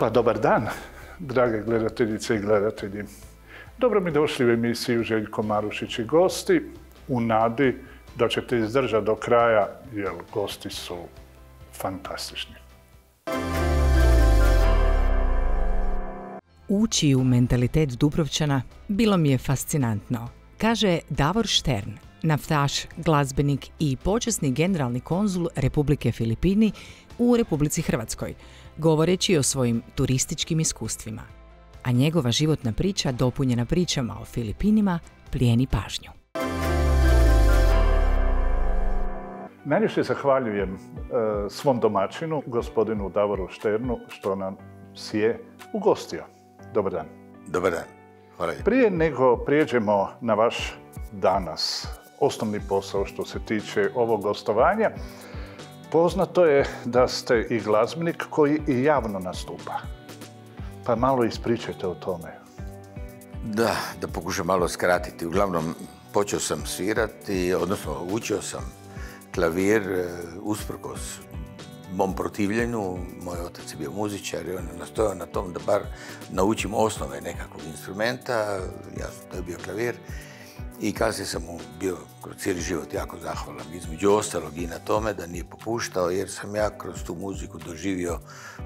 Pa dobar dan, drage gledateljice i gledatelji. Dobro mi došli u emisiju Željko Marušić i gosti u nadi da ćete izdržati do kraja, jer gosti su fantastični. Ući u mentalitet Dubrovčana bilo mi je fascinantno, kaže Davor Štern, naftaš, glazbenik i počasni generalni konzul Republike Filipini u Republici Hrvatskoj, govoreći o svojim turističkim iskustvima. A njegova životna priča, dopunjena pričama o Filipinima, plijeni pažnju. Najljepše zahvaljujem e, svom domaćinu, gospodinu Davoru Šternu, što nam si je ugostio. Dobar dan. Dobar dan. Hvala Prije nego prijeđemo na vaš danas osnovni posao što se tiče ovog gostovanja, poznato je da ste i glazbenik koji i javno nastupa. Pa malo ispričajte o tome. Da, da pokušam malo skratiti. Uglavnom, počeo sam svirati, odnosno učio sam klavir e, usprkos mom protivljenju. Moj otac je bio muzičar i on je nastojao na tom da bar naučim osnove nekakvog instrumenta. Ja, to je bio klavir. I kasnije sam mu bio kroz cijeli život jako zahvalan, između ostalog i na tome da nije popuštao, jer sam ja kroz tu muziku doživio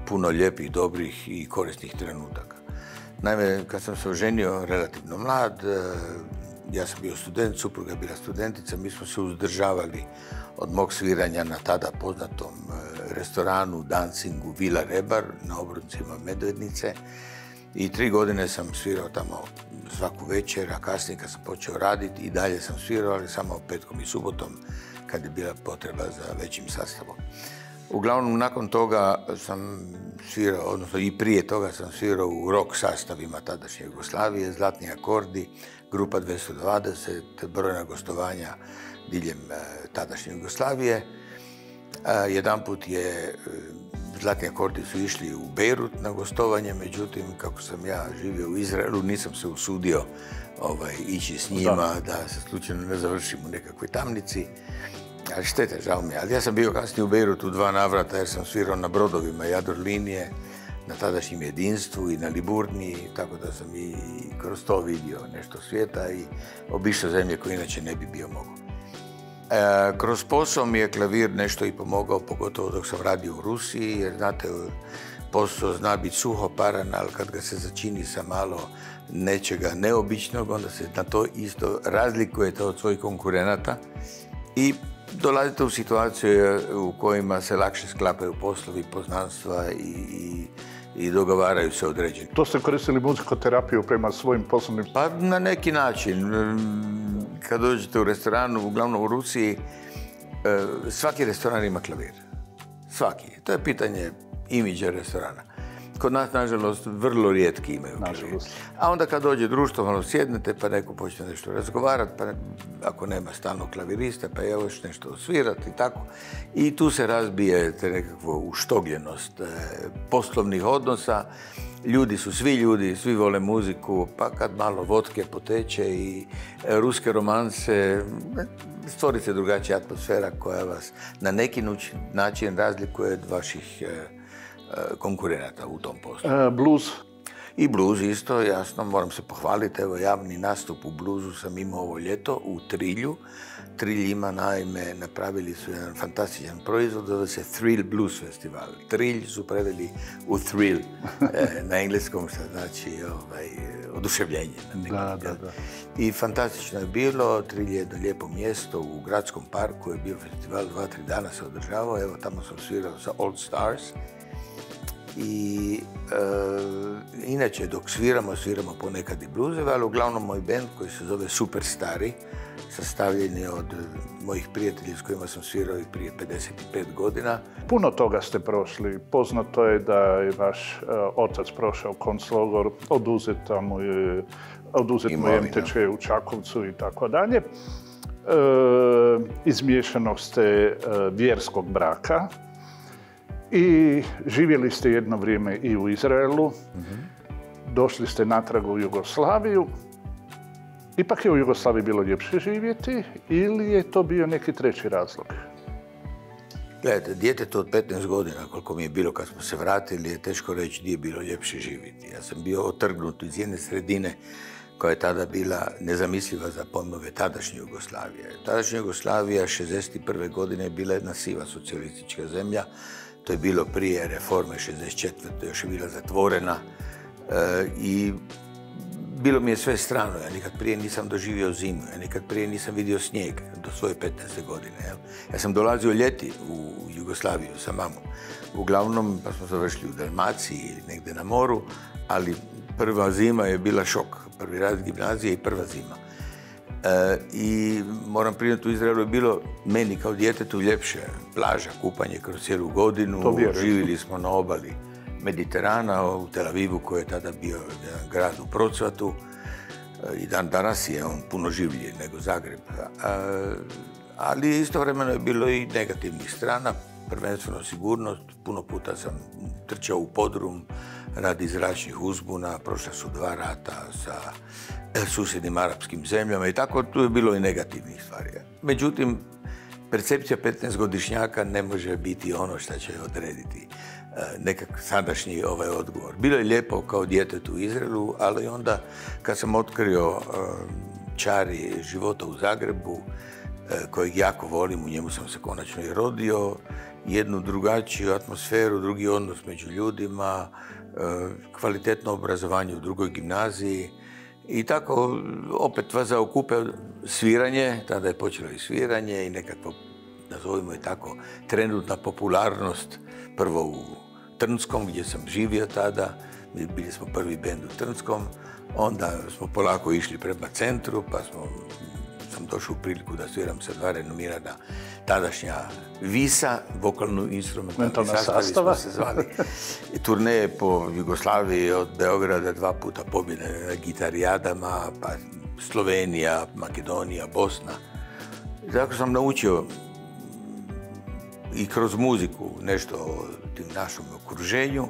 puno lijepih, dobrih i korisnih trenutaka. Naime, kad sam se oženio relativno mlad, e, ja sam bio student, supruga je bila studentica, mi smo se uzdržavali od mog sviranja na tada poznatom e, restoranu, dancingu Vila Rebar na obroncima Medvednice. I tri godine sam svirao tamo svaku večer, a kasnije kad sam počeo raditi i dalje sam svirao, ali samo petkom i subotom kad je bila potreba za većim sastavom. Uglavnom, nakon toga sam svirao, odnosno i prije toga sam svirao u rock sastavima tadašnje Jugoslavije, Zlatni akordi, grupa 220, brojna gostovanja diljem e, tadašnje Jugoslavije. E, jedanput je e, Zlatni akordi su išli u Beirut na gostovanje, međutim, kako sam ja živio u Izraelu, nisam se usudio ovaj, ići s njima da. se slučajno ne završim u nekakvoj tamnici. Ali štete, žao mi. Ali ja sam bio kasnije u Beirutu dva navrata jer sam svirao na brodovima Jador linije, na tadašnjem jedinstvu i na Liburni, tako da sam i kroz to vidio nešto svijeta i obišao zemlje koje inače ne bi bio mogao. E, kroz posao mi je klavir nešto i pomogao, pogotovo dok sam radio u Rusiji, jer znate, posao zna biti suhoparan, ali kad ga se začini sa malo nečega neobičnog, onda se na to isto razlikujete od svojih konkurenata i dolazite u situacije u kojima se lakše sklapaju poslovi, poznanstva i, i, dogovaraju se određeni. To ste koristili muzikoterapiju prema svojim poslovnim... Pa na neki način kad dođete u restoranu, uglavnom u Rusiji, e, svaki restoran ima klavir. Svaki. To je pitanje imidža restorana. Kod nas, nažalost, vrlo rijetki imaju klavir. A onda kad dođe društvo, malo sjednete, pa neko počne nešto razgovarati, pa ako nema stalnog klavirista, pa evo još nešto osvirati i tako. I tu se razbije nekakvo uštogljenost e, poslovnih odnosa ljudi su svi ljudi, svi vole muziku, pa kad malo vodke poteče i e, ruske romance, stvori se drugačija atmosfera koja vas na neki način razlikuje od vaših e, e, konkurenata u tom poslu. blues? I blues isto, jasno, moram se pohvaliti, evo javni nastup u bluzu sam imao ovo ljeto u Trilju. Trilj ima naime, napravili su jedan fantastičan proizvod, zove se Thrill Blues Festival. Trilj su preveli u thrill e, na engleskom, što znači ovaj, oduševljenje. Da, da, da. I fantastično je bilo, Trilj je jedno lijepo mjesto u gradskom parku, je bio festival, dva, tri dana se održavao, evo tamo sam svirao sa Old Stars. I e, inače dok sviramo, sviramo ponekad i bluzeve, ali uglavnom moj band koji se zove Superstari, sastavljeni od mojih prijatelja s kojima sam svirao i prije 55 godina. Puno toga ste prošli. Poznato je da je vaš e, otac prošao konclogor, oduzeta mu je, oduzet mu je MTČ u Čakovcu i tako dalje. E, izmiješanog ste e, vjerskog braka i živjeli ste jedno vrijeme i u Izraelu. Došli ste natrag u Jugoslaviju Ipak je u Jugoslaviji bilo ljepše živjeti ili je to bio neki treći razlog? Gledajte, djetetu od 15 godina, koliko mi je bilo kad smo se vratili, je teško reći gdje je bilo ljepše živjeti. Ja sam bio otrgnut iz jedne sredine koja je tada bila nezamisliva za pojmove tadašnje Jugoslavije. Tadašnja Jugoslavija 61. godine je bila jedna siva socijalistička zemlja. To je bilo prije reforme 64. još je bila zatvorena. E, I bilo mi je sve strano. Ja nikad prije nisam doživio zimu. Ja nikad prije nisam vidio snijeg do svoje 15. godine. Ja sam dolazio ljeti u Jugoslaviju sa mamom. Uglavnom, pa smo završili u Dalmaciji ili negdje na moru, ali prva zima je bila šok. Prvi rad gimnazije i prva zima. E, I moram priznati, u Izraelu je bilo meni kao djetetu ljepše. Plaža, kupanje kroz cijelu godinu. Živjeli smo na obali Mediterana, u Tel Avivu koji je tada bio jedan grad u procvatu. E, I dan danas je on puno življi nego Zagreb. E, ali istovremeno je bilo i negativnih strana, prvenstveno sigurnost. Puno puta sam trčao u podrum radi zračnih uzbuna, prošla su dva rata sa susjednim arapskim zemljama i tako tu je bilo i negativnih stvari. Međutim, percepcija 15-godišnjaka ne može biti ono što će odrediti e, nekak sadašnji ovaj odgovor. Bilo je lijepo kao djetetu u Izraelu, ali onda kad sam otkrio e, čari života u Zagrebu, kojeg jako volim, u njemu sam se konačno i rodio, jednu drugačiju atmosferu, drugi odnos među ljudima, kvalitetno obrazovanje u drugoj gimnaziji i tako opet vas zaokupe sviranje, tada je počelo i sviranje i nekakvo, nazovimo je tako, trenutna popularnost prvo u Trnskom gdje sam živio tada, bili smo prvi bend u Trnskom, onda smo polako išli prema centru pa smo sam došao u priliku da sviram sa dva renomirana tadašnja Visa, vokalnu instrumentalnu sastava. se zvali. Turneje po Jugoslaviji od Beograda dva puta pobjede na gitarijadama, pa Slovenija, Makedonija, Bosna. tako sam naučio i kroz muziku nešto o tim našom okruženju,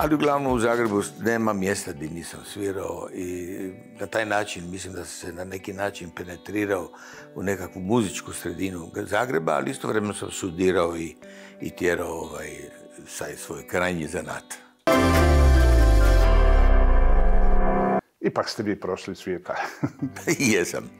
ali uglavnom u Zagrebu nema mjesta gdje nisam svirao i na taj način mislim da sam se na neki način penetrirao u nekakvu muzičku sredinu Zagreba, ali istovremeno sam studirao i, i tjerao ovaj, saj svoj krajnji zanat. Ipak ste vi prošli svijeta. Jesam.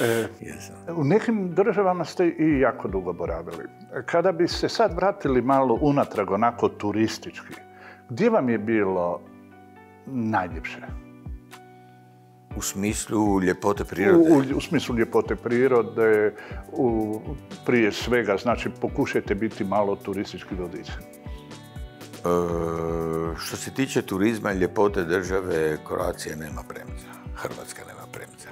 E, Jesam. U nekim državama ste i jako dugo boravili. Kada bi se sad vratili malo unatrag, onako turistički, gdje vam je bilo najljepše? U smislu ljepote prirode? U, smislu ljepote prirode, u, prije svega, znači pokušajte biti malo turistički vodič. E, što se tiče turizma i ljepote države, Kroacija nema premca. Hrvatska nema premca.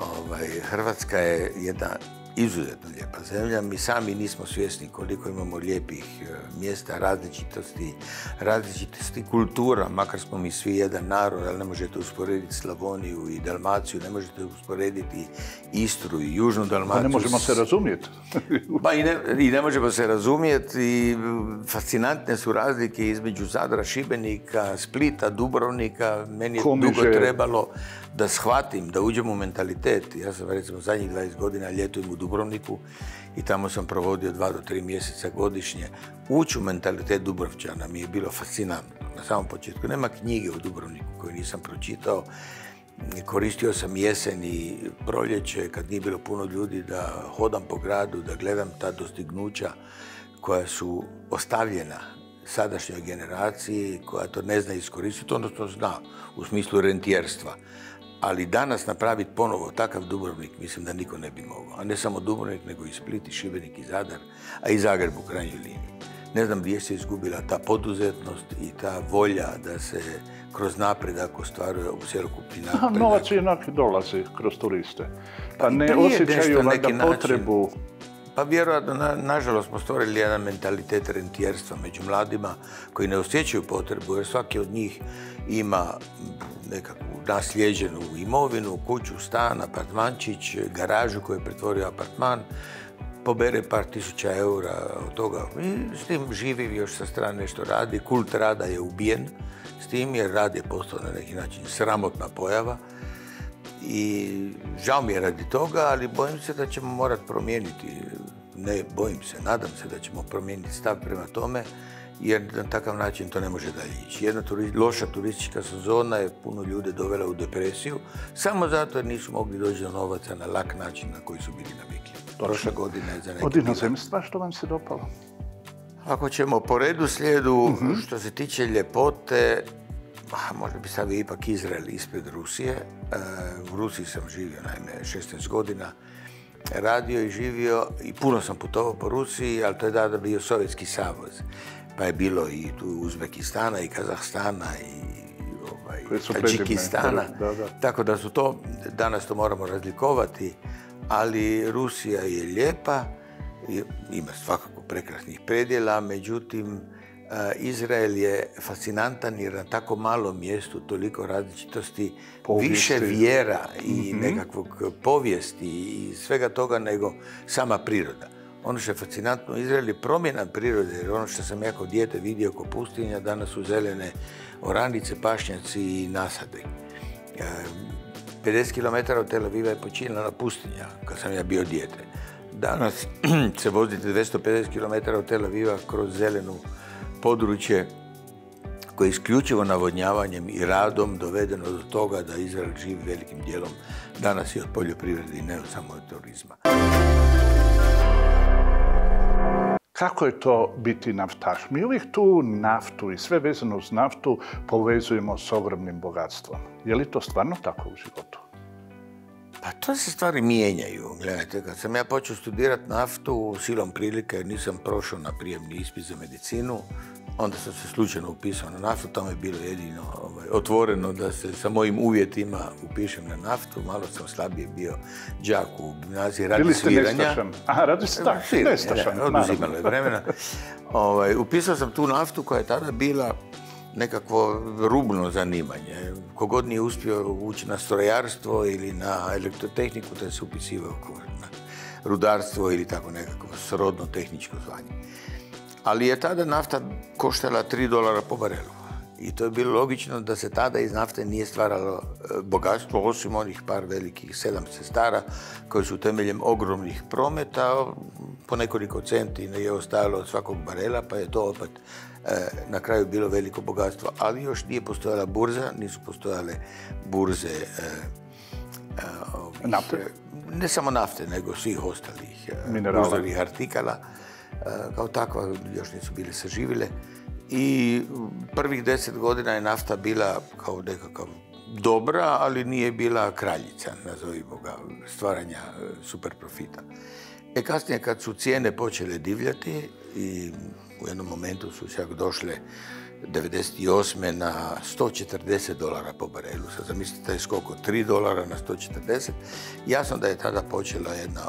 Ovaj, Hrvatska je jedna izuzetno lijepa zemlja. Mi sami nismo svjesni koliko imamo lijepih e, mjesta, različitosti, različitosti kultura, makar smo mi svi jedan narod, ali ne možete usporediti Slavoniju i Dalmaciju, ne možete usporediti Istru i Južnu Dalmaciju. Pa ne možemo se razumjeti. pa i ne, i ne možemo se razumjeti i fascinantne su razlike između Zadra, Šibenika, Splita, Dubrovnika. Meni je dugo trebalo da shvatim, da uđem u mentalitet. Ja sam recimo zadnjih 20 godina ljetujem u Dubrovniku i tamo sam provodio dva do tri mjeseca godišnje. Ući u mentalitet Dubrovčana mi je bilo fascinantno. Na samom početku nema knjige u Dubrovniku koju nisam pročitao. Koristio sam jesen i proljeće kad nije bilo puno ljudi da hodam po gradu, da gledam ta dostignuća koja su ostavljena sadašnjoj generaciji koja to ne zna iskoristiti, odnosno zna u smislu rentijerstva. Ali danas napraviti ponovo takav Dubrovnik, mislim da niko ne bi mogao. A ne samo Dubrovnik, nego i Split, i Šibenik, i Zadar, a i Zagreb u krajnjoj liniji. Ne znam gdje se izgubila ta poduzetnost i ta volja da se kroz napredak ostvaruje u cjelokupni napredak. Novac jednak dolazi kroz turiste. Pa ne osjećaju valjda potrebu pa vjerojatno, nažalost, smo stvorili jedan mentalitet rentijerstva među mladima koji ne osjećaju potrebu jer svaki od njih ima nekakvu naslijeđenu imovinu, kuću, stan, apartmančić, garažu koju je pretvorio apartman, pobere par tisuća eura od toga i s tim živi još sa strane što radi. Kult rada je ubijen s tim jer rad je postao na neki način sramotna pojava i žao mi je radi toga, ali bojim se da ćemo morati promijeniti ne bojim se, nadam se da ćemo promijeniti stav prema tome, jer na takav način to ne može dalje ići. Jedna loša turistička sezona je puno ljude dovela u depresiju, samo zato jer nisu mogli doći do novaca na lak način na koji su bili navikli. Prošle godine za Od inozemstva što vam se dopalo? Ako ćemo po redu slijedu, mhm. što se tiče ljepote, možda bi stavio ipak Izrael ispred Rusije. E, u Rusiji sam živio, naime, 16 godina. Radio i živio i puno sam putovao po Rusiji, ali to je tada bio Sovjetski savez. Pa je bilo i tu Uzbekistana i Kazahstana i ovaj, Tadžikistana. Tako da su to, danas to moramo razlikovati, ali Rusija je lijepa, ima svakako prekrasnih predjela, međutim, Izrael je fascinantan jer na tako malom mjestu toliko različitosti, više vjera i mhm. nekakvog povijesti i svega toga nego sama priroda. Ono što je fascinantno u Izrael je promjena prirode, jer ono što sam ja kao dijete vidio kao pustinja, danas su zelene oranice, pašnjaci i nasade. 50 km od Tel Aviva je počinjena pustinja, kad sam ja bio dijete. Danas se vozite 250 km od Tel Aviva kroz zelenu područje koje je isključivo navodnjavanjem i radom dovedeno do toga da Izrael živi velikim dijelom danas i od poljoprivrede i ne samo od turizma. Kako je to biti naftaš? Mi uvijek tu naftu i sve vezano uz naftu povezujemo s ogromnim bogatstvom. Je li to stvarno tako u životu? Pa to se stvari mijenjaju. Gledajte, kad sam ja počeo studirati naftu, silom prilike, jer nisam prošao na prijemni ispit za medicinu, onda sam se slučajno upisao na naftu, tamo je bilo jedino ovaj, otvoreno da se sa mojim uvjetima upišem na naftu, malo sam slabije bio džak u gimnaziji radi Bili ste sviranja. Aha, radi se tako, nestašan. Oduzimalo je vremena. Ovaj, upisao sam tu naftu koja je tada bila nekakvo rubno zanimanje. Kogod nije uspio ući na strojarstvo ili na elektrotehniku, da se upisivao na rudarstvo ili tako nekako srodno tehničko zvanje. Ali je tada nafta koštala 3 dolara po barelu. I to je bilo logično da se tada iz nafte nije stvaralo e, bogatstvo, osim onih par velikih sedam sestara koji su temeljem ogromnih prometa po nekoliko centi je ostajalo od svakog barela, pa je to opet na kraju bilo veliko bogatstvo. Ali još nije postojala burza, nisu postojale burze e, nafte? Ne samo nafte, nego svih ostalih burzovih artikala. Kao takva još nisu bile saživile i prvih deset godina je nafta bila kao nekakav dobra, ali nije bila kraljica, nazovimo ga, stvaranja e, super profita. E kasnije kad su cijene počele divljati i u jednom momentu su čak došle 98. na 140 dolara po barelu. Sad zamislite od 3 dolara na 140. Jasno da je tada počela jedna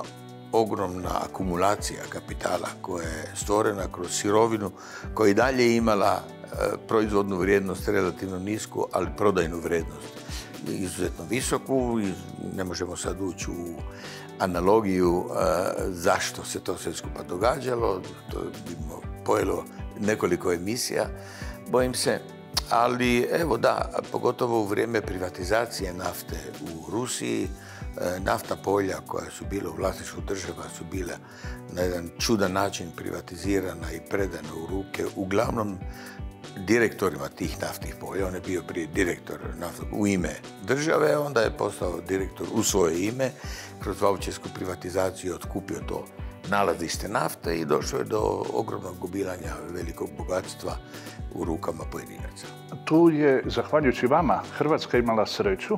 ogromna akumulacija kapitala koja je stvorena kroz sirovinu koja i dalje imala e, proizvodnu vrijednost relativno nisku, ali prodajnu vrijednost izuzetno visoku ne možemo sad ući u analogiju e, zašto se to sve skupa događalo. To bi pojelo nekoliko emisija, bojim se. Ali evo da, pogotovo u vrijeme privatizacije nafte u Rusiji, E, naftna polja koja su bila u vlasništvu država su bila na jedan čudan način privatizirana i predana u ruke uglavnom direktorima tih naftnih polja. On je bio prije direktor u ime države, onda je postao direktor u svoje ime, kroz vaučersku privatizaciju otkupio to nalazište nafte i došlo je do ogromnog gubilanja velikog bogatstva u rukama pojedinaca. Tu je, zahvaljujući vama, Hrvatska imala sreću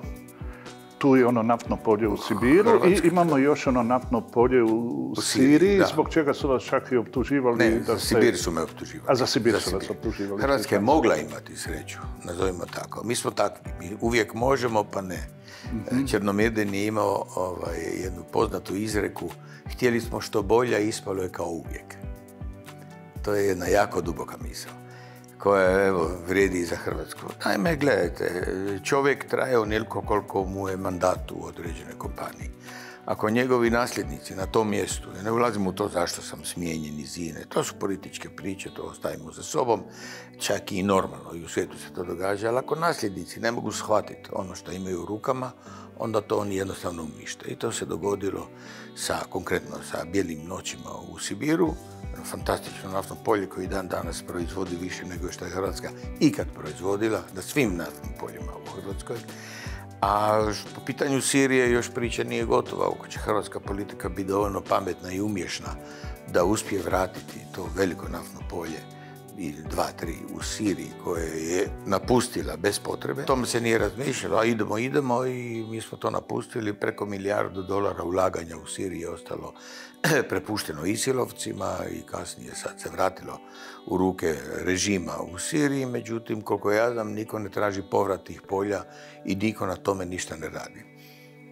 tu je ono naftno polje u Sibiru i imamo još ono naftno polje u, Siriji, zbog čega su vas čak i optuživali. Ne, da za Sibir su me optuživali. A za Sibir su vas optuživali. Hrvatska je mogla imati sreću, nazovimo tako. Mi smo takvi, mi uvijek možemo, pa ne. mm je imao ovaj, jednu poznatu izreku, htjeli smo što bolja, ispalo je kao uvijek. To je jedna jako duboka misao koja evo, vrijedi za Hrvatsku. Naime, gledajte, čovjek traje onoliko koliko mu je mandat u određenoj kompaniji. ako njegovi nasljednici na tom mjestu, ne ulazim u to zašto sam smijenjen iz INE, to su političke priče, to ostavimo za sobom, čak i normalno i u svijetu se to događa, ali ako nasljednici ne mogu shvatiti ono što imaju u rukama, onda to oni jednostavno unište. I to se dogodilo sa, konkretno sa bijelim noćima u Sibiru, fantastično naftno polje koji dan danas proizvodi više nego što je Hrvatska ikad proizvodila, na svim naftnim poljima u Hrvatskoj. A po pitanju Sirije još priča nije gotova, ako će hrvatska politika biti dovoljno pametna i umješna da uspije vratiti to veliko naftno polje ili dva, tri u Siriji koje je napustila bez potrebe. Tome se nije razmišljalo, a idemo, idemo i mi smo to napustili. Preko milijardu dolara ulaganja u Siriji je ostalo prepušteno Isilovcima i kasnije sad se vratilo u ruke režima u Siriji. Međutim, koliko ja znam, niko ne traži povrat tih polja i niko na tome ništa ne radi.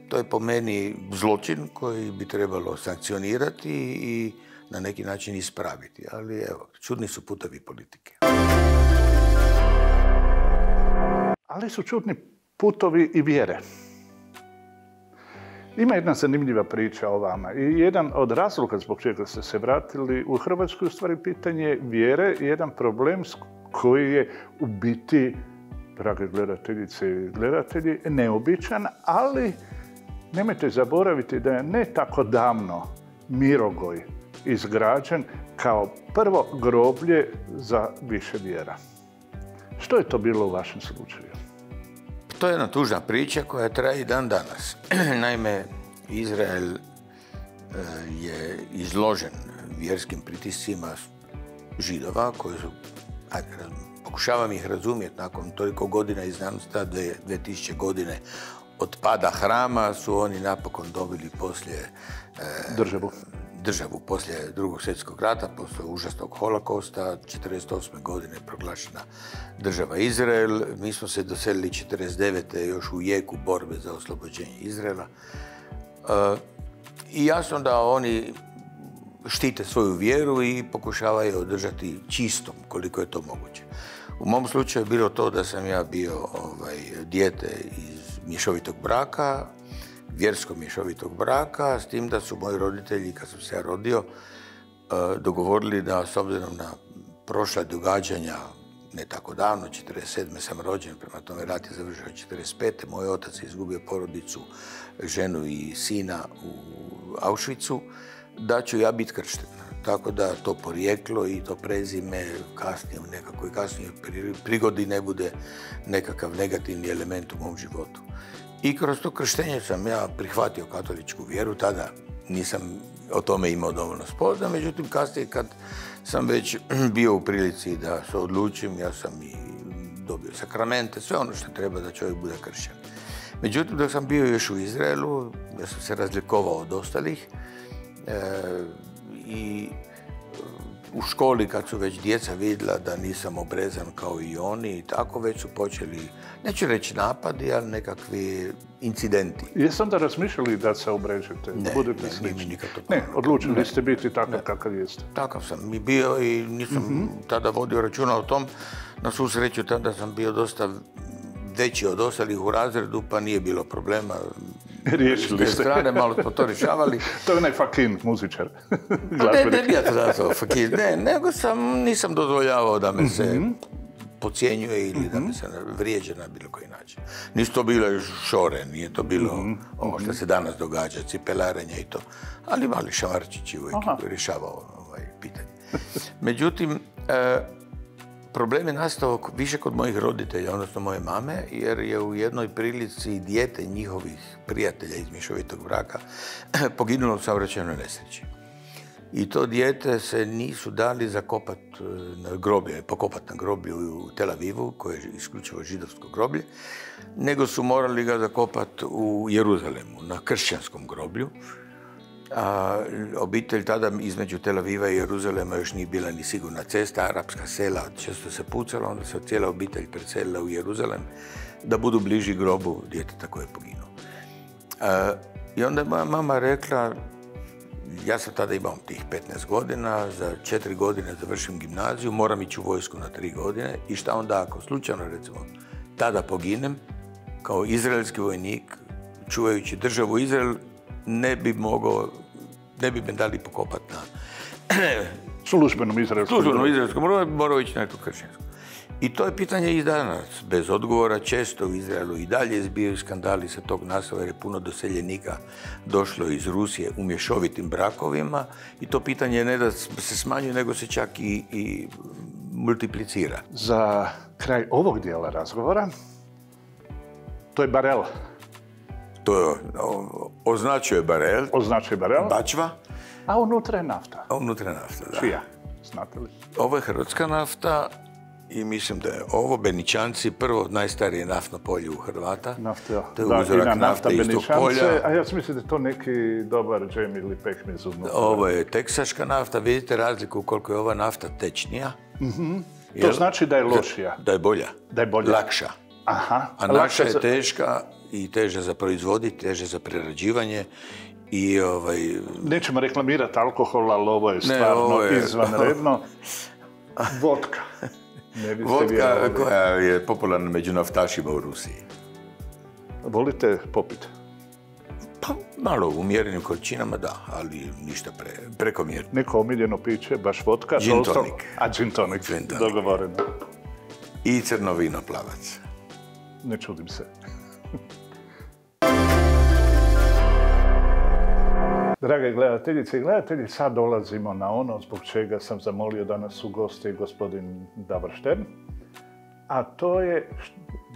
To je po meni zločin koji bi trebalo sankcionirati i na neki način ispraviti. Ali evo, čudni su putevi politike. Ali su čudni putovi i vjere. Ima jedna zanimljiva priča o vama i jedan od razloga zbog čega ste se vratili u Hrvatsku u stvari pitanje vjere jedan problem koji je u biti, drage gledateljice i gledatelji, neobičan, ali nemojte zaboraviti da je ne tako davno Mirogoj izgrađen kao prvo groblje za više vjera. Što je to bilo u vašem slučaju? To je jedna tužna priča koja traje i dan danas. Naime, Izrael e, je izložen vjerskim pritiscima židova koji su, pokušavam ih razumjeti, nakon toliko godina iz znanosti, 2000 godine od pada hrama su oni napokon dobili poslije e, državu državu poslije drugog svjetskog rata, poslije užasnog holokosta, 1948. godine proglašena država Izrael. Mi smo se doselili 1949. još u jeku borbe za oslobođenje Izraela. E, I jasno da oni štite svoju vjeru i pokušavaju održati čistom koliko je to moguće. U mom slučaju je bilo to da sam ja bio ovaj, dijete iz mješovitog braka, vjersko mješovitog braka, s tim da su moji roditelji, kad sam se ja rodio, e, dogovorili da s obzirom na prošla događanja, ne tako davno, 47. sam rođen, prema tome rat je završio 45. Moj otac je izgubio porodicu, ženu i sina u Auschwitzu, da ću ja biti kršten. Tako da to porijeklo i to prezime kasnije u nekakvoj kasnije prigodi ne bude nekakav negativni element u mom životu. I kroz to krštenje sam ja prihvatio katoličku vjeru, tada nisam o tome imao dovoljno spozna, međutim kasnije kad sam već bio u prilici da se odlučim, ja sam i dobio sakramente, sve ono što treba da čovjek bude kršćan. Međutim, dok sam bio još u Izraelu, ja sam se razlikovao od ostalih e, i u školi kad su već djeca vidjela da nisam obrezan kao i oni i tako već su počeli, neću reći napadi, ali nekakvi incidenti. Jesam da razmišljali da se obrežete? Ne, budete ne, mi nikad to Ne, odlučili ste biti takav kakav jeste. Takav sam i bio i nisam mhm. tada vodio računa o tom. Na svu sreću tada sam bio dosta veći od ostalih u razredu, pa nije bilo problema. Riješili ste. strane, malo smo to rješavali. to je onaj Fakin, muzičar. ne, ne bi ja to zato Fakin, ne, nego sam, nisam dozvoljavao da me se mm pocijenjuje ili da me se vrijeđe na bilo koji način. Nisu to bile šore, nije to bilo mm ovo što se danas događa, cipelarenje i to. Ali mali šamarčić je uvijek rješavao ovaj pitanje. Međutim, e, Problem je nastao više kod mojih roditelja, odnosno moje mame, jer je u jednoj prilici dijete njihovih prijatelja iz mišovitog braka poginulo u saobraćajnoj nesreći. I to dijete se nisu dali zakopat e, na groblje, pokopat na groblju u Tel Avivu, koje je isključivo židovsko groblje, nego su morali ga zakopat u Jeruzalemu, na kršćanskom groblju, a, obitelj tada između Tel Aviva i Jeruzalema još nije bila ni sigurna cesta, arapska sela često se pucala, onda se cijela obitelj preselila u Jeruzalem da budu bliži grobu djeteta koje je poginuo. I onda je moja mama rekla, ja sam tada imao tih 15 godina, za četiri godine završim gimnaziju, moram ići u vojsku na tri godine i šta onda ako slučajno recimo tada poginem kao izraelski vojnik, čuvajući državu Izrael, ne bi mogao, ne bi me dali pokopat na Službenom izraelskom službenom izraelskom morao ići na neko kršćansko. I to je pitanje i danas, bez odgovora. Često u Izraelu i dalje izbijaju skandali sa tog naslova jer je puno doseljenika došlo iz Rusije u mješovitim brakovima i to pitanje ne da se smanjuje, nego se čak i, i multiplicira. Za kraj ovog dijela razgovora, to je barel, To o, označuje barel, označuje barel, bačva, a unutra je nafta. a unutra nafta. Da. Čija? Znate li? Ovo je hrvatska nafta i mislim da je ovo Beničanci prvo najstarije naftno polje u Hrvata. Nafta, To je da, uzorak tog Beničance, polja. A ja sam mislim da je to neki dobar džem ili pekmez unutra. Ovo je teksaška nafta, vidite razliku koliko je ova nafta tečnija. To znači da je lošija. Da je bolja. Da je bolja. Lakša. Aha. A naša je teška i teža za proizvoditi, teža za prerađivanje. I ovaj, Nećemo reklamirati alkohol, ali ovo je stvarno ovo je- izvanredno. Vodka. Ne vodka koja je popularna među naftašima u Rusiji. Volite popit? Pa malo u umjerenim količinama da, ali ništa pre, prekomjerno. Neko omiljeno piće, baš vodka? Gin tonic. A. Gin tonic. Dogovoreno. I crno vino plavac. Ne čudim se. Drage gledateljice i gledatelji, sad dolazimo na ono zbog čega sam zamolio danas u gosti gospodin Davor Štern, a to je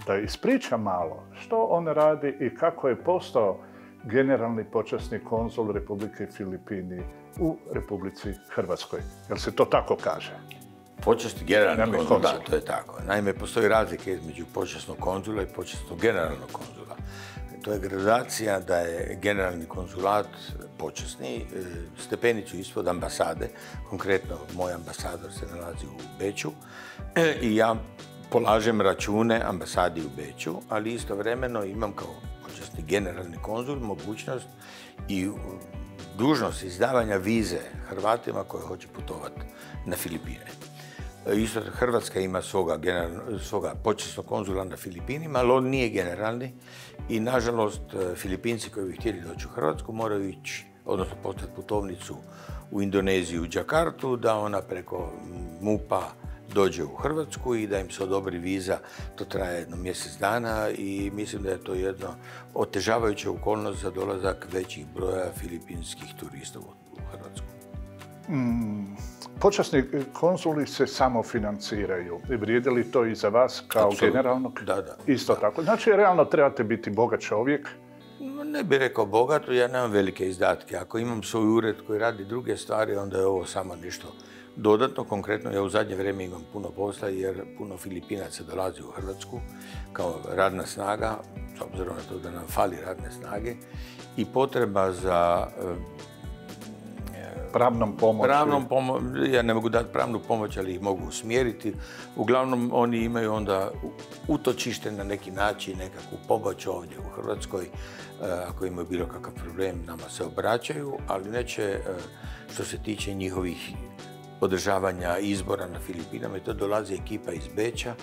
da ispriča malo što on radi i kako je postao generalni počasni konzul Republike Filipini u Republici Hrvatskoj. Jel se to tako kaže? Počasni generalni konzul, da, to je tako. Naime, postoji razlika između počasnog konzula i počasnog generalnog konzula. To je gradacija da je generalni konzulat počasni, e, stepenicu ispod ambasade, konkretno moj ambasador se nalazi u Beću e, i ja polažem račune ambasadi u Beću, ali istovremeno imam kao počasni generalni konzul mogućnost i dužnost izdavanja vize Hrvatima koji hoće putovati na Filipine. Isto Hrvatska ima svoga, svoga počasnog konzula na Filipinima, ali on nije generalni i nažalost e, Filipinci koji bi htjeli doći u Hrvatsku moraju ići, odnosno postati putovnicu u Indoneziju, u Džakartu, da ona preko MUPA dođe u Hrvatsku i da im se odobri viza. To traje jedno mjesec dana i mislim da je to jedno otežavajuća okolnost za dolazak većih broja filipinskih turista u Hrvatsku. Počasni konzuli se samo financiraju. Vrijedi li to i za vas kao generalnog? Da, da. Isto tako. Znači, realno trebate biti bogat čovjek. Ne bih rekao bogato, ja nemam velike izdatke. Ako imam svoj ured koji radi druge stvari, onda je ovo samo nešto dodatno. Konkretno, ja u zadnje vrijeme imam puno posla jer puno Filipinaca dolazi u Hrvatsku kao radna snaga, s obzirom na to da nam fali radne snage i potreba za Pravnom pomoći. Pravnom pomo- ja ne mogu dati pravnu pomoć, ali ih mogu usmjeriti. Uglavnom, oni imaju onda utočište na neki način, nekakvu pomoć ovdje u Hrvatskoj. E, ako imaju bilo kakav problem, nama se obraćaju, ali neće, e, što se tiče njihovih održavanja izbora na Filipinama, to dolazi ekipa iz Beča,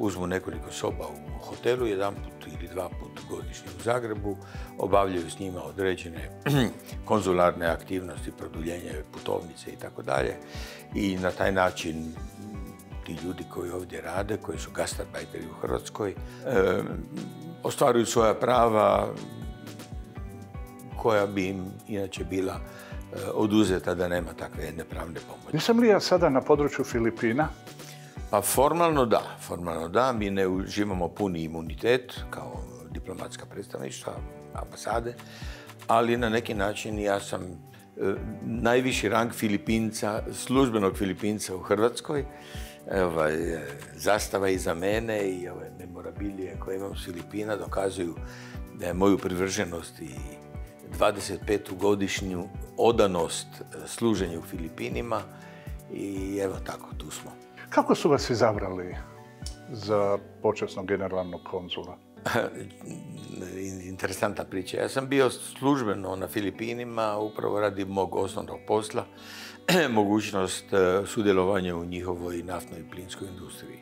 uzmu nekoliko soba u hotelu, jedan put ili dva put godišnje u Zagrebu, obavljaju s njima određene konzularne aktivnosti, produljenje putovnice i tako dalje. I na taj način ti ljudi koji ovdje rade, koji su gastarbajteri u Hrvatskoj, e, ostvaruju svoja prava koja bi im inače bila e, oduzeta da nema takve jedne pravne pomoći. Nisam li ja sada na području Filipina? Pa formalno da, formalno da, mi ne uživamo puni imunitet kao diplomatska predstavništva, ambasade, ali na neki način ja sam e, najviši rang Filipinca, službenog Filipinca u Hrvatskoj. Ovaj, e, zastava iza mene i ove memorabilije koje imam s Filipina dokazuju da je moju privrženost i 25. godišnju odanost e, služenju u Filipinima i evo tako, tu smo. Kako su vas izabrali za počasnog generalnog konzula? Interesantna priča. Ja sam bio službeno na Filipinima upravo radi mog osnovnog posla, mogućnost e, sudjelovanja u njihovoj naftnoj i plinskoj industriji.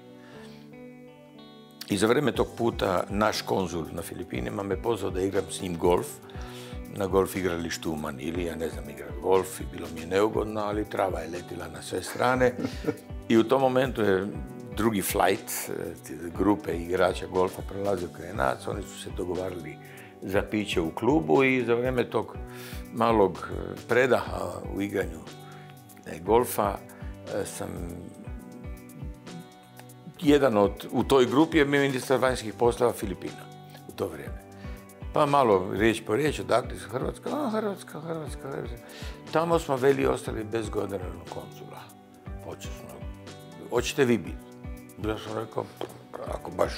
I za vrijeme tog puta naš konzul na Filipinima me pozvao da igram s njim golf na golf igralištu u Manili, ja ne znam igrat golf i bilo mi je neugodno, ali trava je letila na sve strane i u tom momentu je drugi flight e, grupe igrača golfa prolazio kraj nas, oni su se dogovarali za piće u klubu i za vrijeme tog malog e, predaha u igranju e, golfa sam jedan od, u toj grupi je ministar vanjskih poslova Filipina u to vrijeme. Pa malo riječ po riječ, odakle su Hrvatska, a Hrvatska, Hrvatska, Hrvatska. Tamo smo veli ostali bez generalnog konzula. Počesno. Hoćete vi biti? Ja sam rekao, ako baš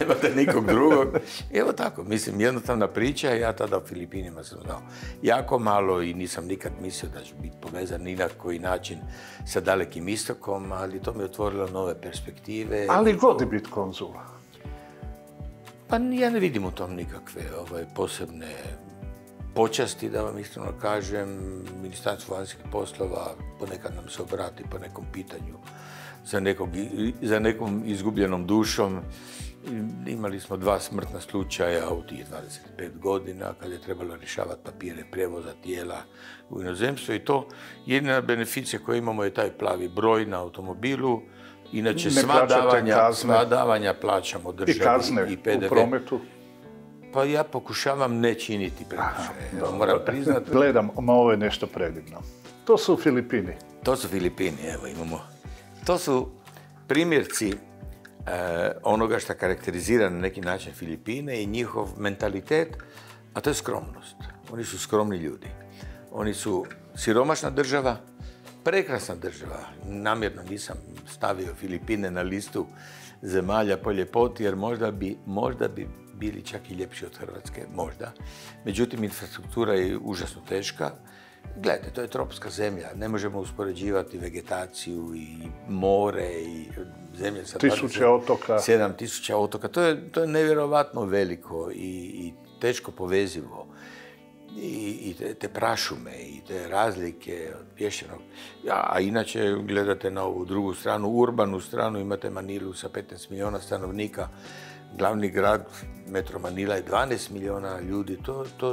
nemate nikog drugog. evo tako, mislim, jednostavna priča. Ja tada u Filipinima sam znao jako malo i nisam nikad mislio da ću biti povezan ni na koji način sa dalekim istokom, ali to mi je otvorilo nove perspektive. Ali godi biti konzula? Pa ja ne vidim u tom nikakve ovaj, posebne počasti, da vam iskreno kažem. Ministarstvo vanjskih poslova ponekad nam se obrati po nekom pitanju za, nekog, za nekom izgubljenom dušom. Imali smo dva smrtna slučaja u tih 25 godina kada je trebalo rješavati papire prevoza tijela u inozemstvo i to jedina beneficija koju imamo je taj plavi broj na automobilu. Inače, sva davanja, sva davanja plaćamo državi i, kazne i PDV. u prometu? Pa ja pokušavam ne činiti prekršaje. Moram priznati. Gledam, ovo je nešto predivno. To su Filipini. To su Filipini, evo imamo to su primjerci e, onoga što karakterizira na neki način Filipine i njihov mentalitet, a to je skromnost. Oni su skromni ljudi. Oni su siromašna država, prekrasna država. Namjerno nisam stavio Filipine na listu zemalja po ljepoti, jer možda bi, možda bi bili čak i ljepši od Hrvatske, možda. Međutim, infrastruktura je užasno teška Gledajte, to je tropska zemlja. Ne možemo uspoređivati vegetaciju i more i zemlje sa tisuće otoka. Sedam tisuća otoka. To je, to je nevjerovatno veliko i, i teško povezivo. I, te, prašume i te razlike od pješenog. A inače gledate na ovu drugu stranu, urbanu stranu, imate Manilu sa 15 milijuna stanovnika glavni grad Metro Manila je 12 milijuna ljudi,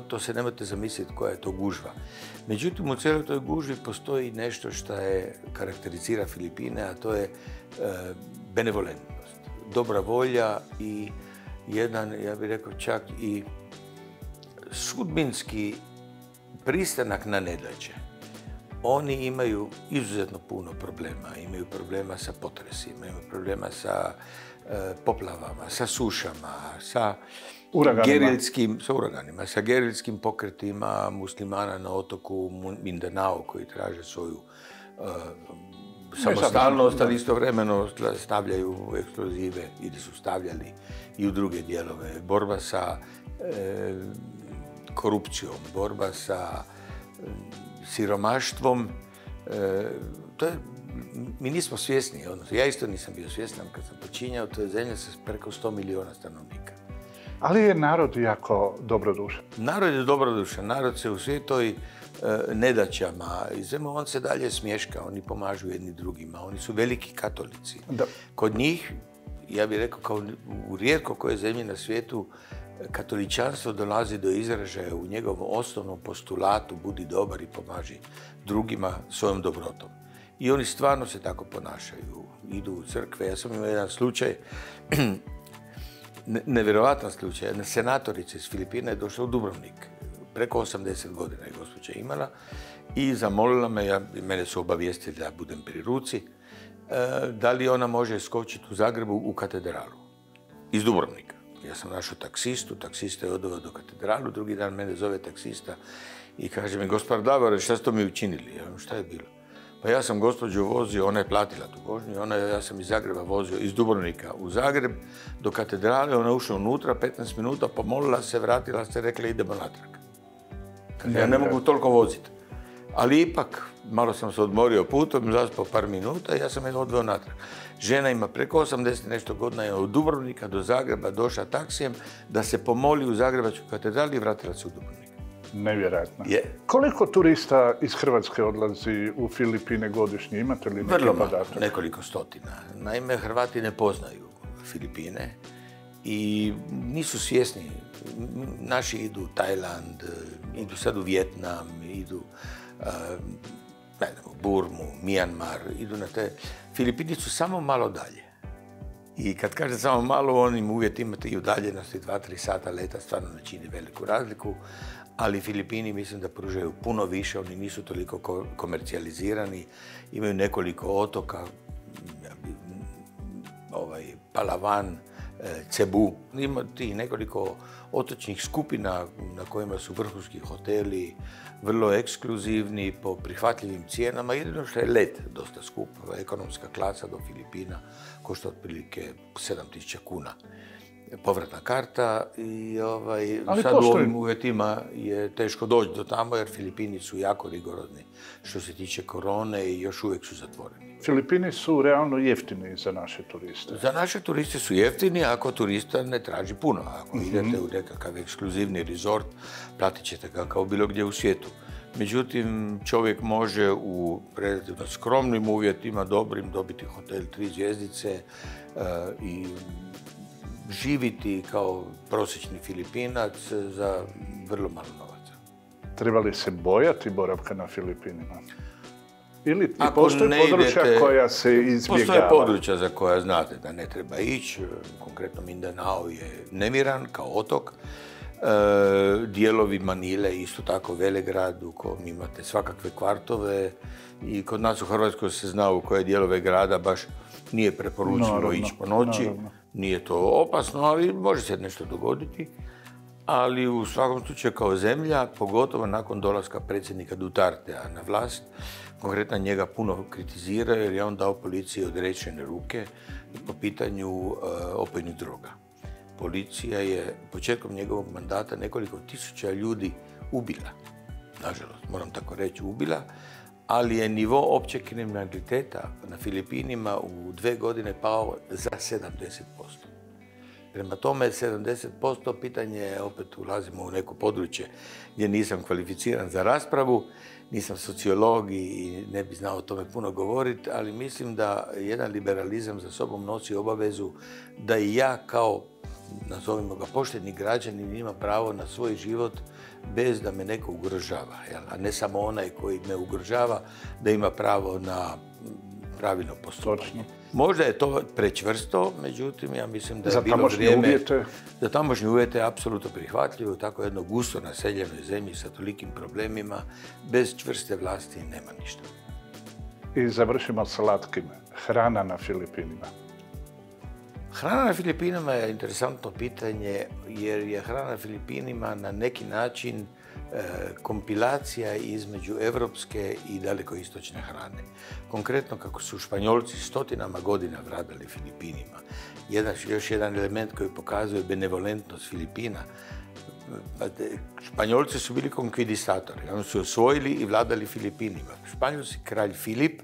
to se nemate zamisliti koja je to gužva. Međutim, u cijeloj toj gužvi postoji nešto što je karakterizira Filipine, a to je e, benevolentnost, dobra volja i jedan, ja bih rekao čak i sudbinski pristanak na nedaće. Oni imaju izuzetno puno problema. Imaju problema sa potresima, imaju problema sa E, poplavama, sa sušama, sa gerilskim, sa uraganima, sa gerilskim pokretima muslimana na otoku Mindanao koji traže svoju uh, samostalnost, ali istovremeno stavljaju eksplozive ili su stavljali i u druge dijelove. Borba sa e, korupcijom, borba sa siromaštvom, to je mi nismo svjesni, odnosno ja isto nisam bio svjestan kad sam počinjao, to je zemlja sa preko 100 milijuna stanovnika. Ali je narod jako dobrodušan. Narod je dobrodušan, narod se u svoj toj e, nedaćama, i on se dalje smješka, oni pomažu jedni drugima, oni su veliki katolici. Kod njih, ja bih rekao kao u rijetko koje zemlje na svijetu, katoličanstvo dolazi do izražaja u njegovom osnovnom postulatu budi dobar i pomaži drugima svojom dobrotom. I oni stvarno se tako ponašaju. Idu u crkve. Ja sam imao jedan slučaj, nevjerovatan slučaj. Jedna senatorica iz Filipina je došla u Dubrovnik. Preko 80 godina je gospođa imala i zamolila me, ja, mene su obavijestili da budem pri ruci, e, da li ona može skočiti u Zagrebu u katedralu. Iz Dubrovnika. Ja sam našao taksistu, taksista je odoveo do katedralu, drugi dan mene zove taksista i kaže mi, gospodar Davore, šta ste mi učinili? Ja, šta je bilo? Pa ja sam gospođu vozio, ona je platila tu vožnju, ona, ja sam iz Zagreba vozio, iz Dubrovnika u Zagreb, do katedrale, ona je ušla unutra, 15 minuta, pomolila se, vratila se, rekla idemo natrag. Ja ne mogu toliko voziti. Ali ipak, malo sam se odmorio putom, zaspao par minuta, ja sam je odveo natrag. Žena ima preko 80 nešto godina, je od Dubrovnika do Zagreba došla taksijem da se pomoli u Zagrebačkoj katedrali i vratila se u Dubrovnik nevjerojatno. Je. Koliko turista iz Hrvatske odlazi u Filipine godišnje? Imate li neki Vrlo nekoliko stotina. Naime, Hrvati ne poznaju Filipine i nisu svjesni. Naši idu u Tajland, idu sad u Vjetnam, idu ne znam, Burmu, Mijanmar, idu na te... Filipini su samo malo dalje. I kad kažem samo malo, u onim uvjetima i udaljenosti 2-3 sata leta stvarno ne čini veliku razliku, ali Filipini mislim da pružaju puno više, oni nisu toliko komercijalizirani, imaju nekoliko otoka, ovaj, Palavan, e, Cebu, ima tih nekoliko otočnih skupina na kojima su vrhunski hoteli, vrlo ekskluzivni, po prihvatljivim cijenama. Jedino što je let dosta skup, ekonomska klasa do Filipina košta otprilike 7000 kuna povratna karta i ovaj, sad u ovim uvjetima je teško doći do tamo jer Filipini su jako rigorozni što se tiče korone i još uvijek su zatvoreni. Filipini su realno jeftini za naše turiste. Za naše turiste su jeftini ako turista ne traži puno. Ako mhm. idete u nekakav ekskluzivni resort, platit ćete ga kao bilo gdje u svijetu. Međutim, čovjek može u relativno skromnim uvjetima, dobrim, dobiti hotel tri zvjezdice eh, i živiti kao prosječni Filipinac za vrlo malo novaca. Treba li se bojati boravka na Filipinima? Ili Ako postoje područja koja se izbjegava? Postoje područja za koja znate da ne treba ići. Konkretno Mindanao je nemiran kao otok. E, dijelovi Manile, isto tako Velegrad u kojem imate svakakve kvartove i kod nas u Hrvatskoj se zna u koje dijelove grada baš nije preporučeno ići po noći. Nije to opasno, ali može se nešto dogoditi. Ali u svakom slučaju kao zemlja, pogotovo nakon dolaska predsjednika Dutartea na vlast, konkretno njega puno kritizira jer je on dao policiji odrečene ruke po pitanju uh, opojnih droga. Policija je početkom njegovog mandata nekoliko tisuća ljudi ubila. Nažalost, moram tako reći, ubila ali je nivo općeg kriminaliteta na Filipinima u dve godine pao za 70%. Prema tome, 70% pitanje je, opet ulazimo u neko područje gdje nisam kvalificiran za raspravu, nisam sociolog i ne bi znao o tome puno govoriti, ali mislim da jedan liberalizam za sobom nosi obavezu da i ja kao nazovimo ga pošteni građanin, ima pravo na svoj život bez da me neko ugrožava. A ne samo onaj koji me ugrožava da ima pravo na pravilno postupanje. Možda je to prečvrsto, međutim ja mislim da je za bilo vrijeme... Uvjete. Za tamošnje uvjete je apsolutno prihvatljivo. Tako jedno gusto naseljenoj zemlji sa tolikim problemima, bez čvrste vlasti nema ništa. I završimo s latkim. Hrana na Filipinima. Hrana na Filipinima je interesantno pitanje jer je hrana na Filipinima na neki način e, kompilacija između evropske i istočne hrane. Konkretno kako su Španjolci stotinama godina vladali Filipinima. Još jedan element koji pokazuje benevolentnost Filipina. Pa Španjolci su bili konkvidistatori. Oni su osvojili i vladali Filipinima. Španjolski kralj Filip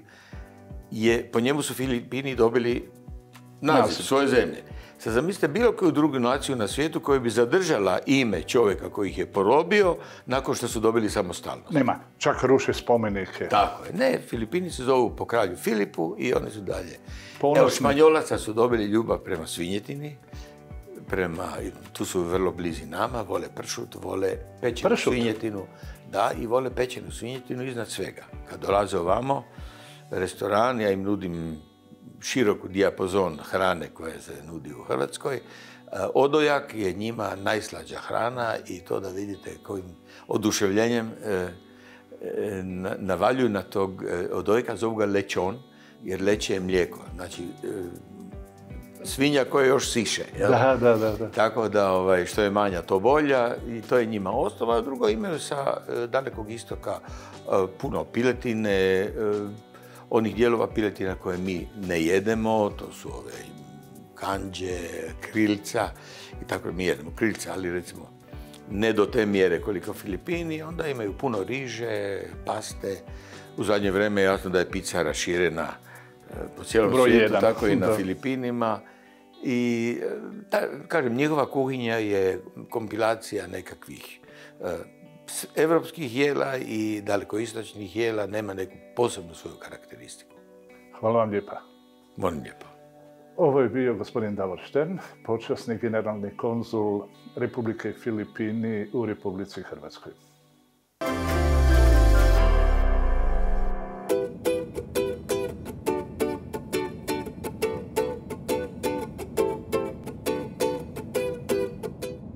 je, po njemu su Filipini dobili naziv svoje zemlje. Sad zamislite bilo koju drugu naciju na svijetu koja bi zadržala ime čovjeka koji ih je porobio nakon što su dobili samostalnost. Nema, čak ruše spomenike. Tako je. Ne, Filipini se zovu po kralju Filipu i oni su dalje. Evo, Španjolaca su dobili ljubav prema svinjetini, prema, tu su vrlo blizi nama, vole pršut, vole pečenu svinjetinu. Da, i vole pečenu svinjetinu iznad svega. Kad dolaze ovamo, restoran, ja im nudim širok dijapozon hrane koja se nudi u Hrvatskoj. E, odojak je njima najslađa hrana i to da vidite kojim oduševljenjem e, e, navaljuju na tog odojka, zovu ga lečon, jer leće je mlijeko. Znači, svinja koja još siše. Da, da, da, Tako da ovaj, što je manja to bolja i to je njima osnova. Drugo imaju sa dalekog istoka puno piletine, onih dijelova piletina koje mi ne jedemo, to su ove kanđe, krilca i tako mi jedemo krilca, ali recimo ne do te mjere koliko Filipini, onda imaju puno riže, paste. U zadnje vrijeme jasno da je pizza raširena e, po cijelom svijetu, tako i na Filipinima. I, e, kažem, njihova kuhinja je kompilacija nekakvih e, evropskih jela i dalekoistočnih jela nema neku posebnu svoju karakteristiku. Hvala vam lijepa. Molim lijepo. Ovo je bio gospodin Davor Štern, počasni generalni konzul Republike Filipini u Republici Hrvatskoj.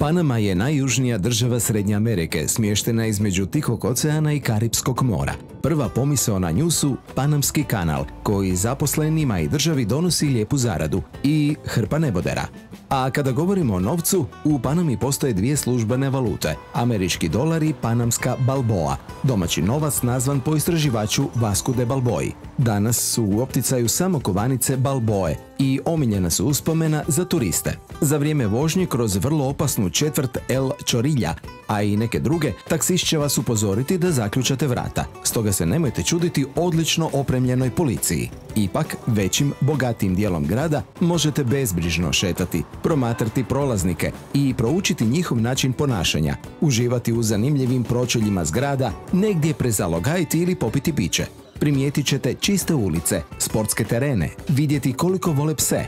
Panama je najjužnija država Srednje Amerike, smještena između Tihog oceana i Karipskog mora. Prva pomisao na nju su Panamski kanal, koji zaposlenima i državi donosi lijepu zaradu i hrpa nebodera. A kada govorimo o novcu, u Panami postoje dvije službene valute, američki dolar i panamska balboa, domaći novac nazvan po istraživaču Vasku de Balboji. Danas su u opticaju samo kovanice balboe i omiljena su uspomena za turiste. Za vrijeme vožnje kroz vrlo opasnu četvrt El Čorilja, a i neke druge, taksist će vas upozoriti da zaključate vrata. Stoga se nemojte čuditi odlično opremljenoj policiji. Ipak, većim, bogatim dijelom grada možete bezbrižno šetati, promatrati prolaznike i proučiti njihov način ponašanja, uživati u zanimljivim pročeljima zgrada, negdje prezalogajiti ili popiti piće. Primijetit ćete čiste ulice, sportske terene, vidjeti koliko vole pse,